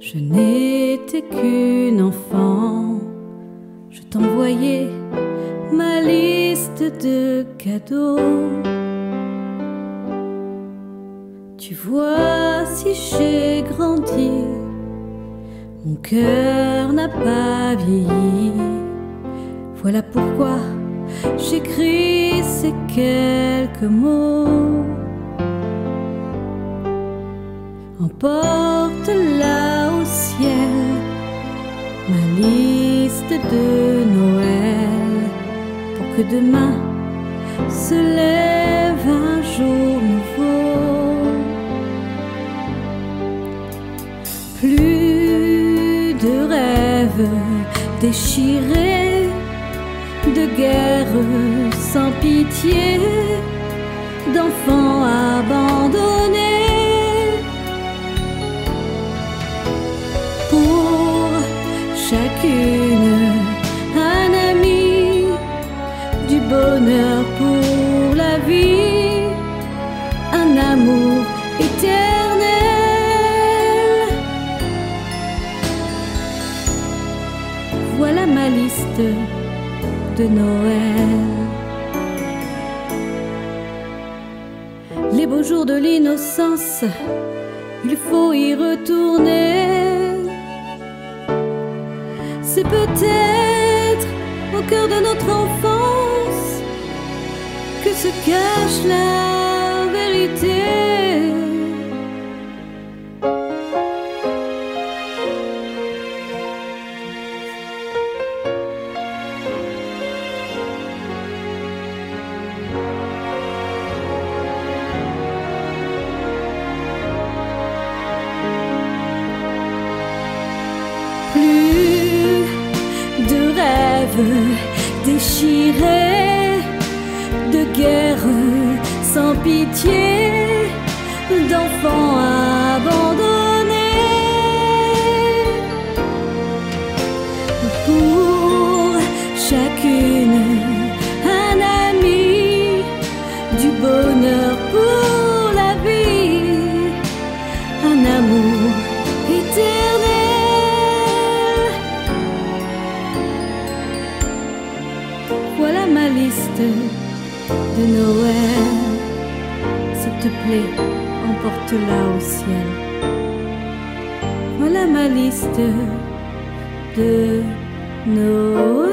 Je n'étais qu'une enfant, je t'envoyais ma liste de cadeaux. Tu vois si j'ai grandi, mon cœur n'a pas vieilli. Voilà pourquoi j'écris ces quelques mots. Emporte là au ciel ma liste de Noël pour que demain se lève un jour nouveau. Plus de rêves déchirés, de guerres sans pitié, chacune, un ami, du bonheur pour la vie, un amour éternel. Voilà ma liste de Noël. Les beaux jours de l'innocence, il faut y retourner. C'est peut-être au cœur de notre enfance que se cache la vérité. Rêves déchirés, de guerres sans pitié, d'enfants abandonnés. Pour chacune, un ami, du bonheur de Noël. S'il te plaît, emporte-la au ciel. Voilà ma liste de Noël.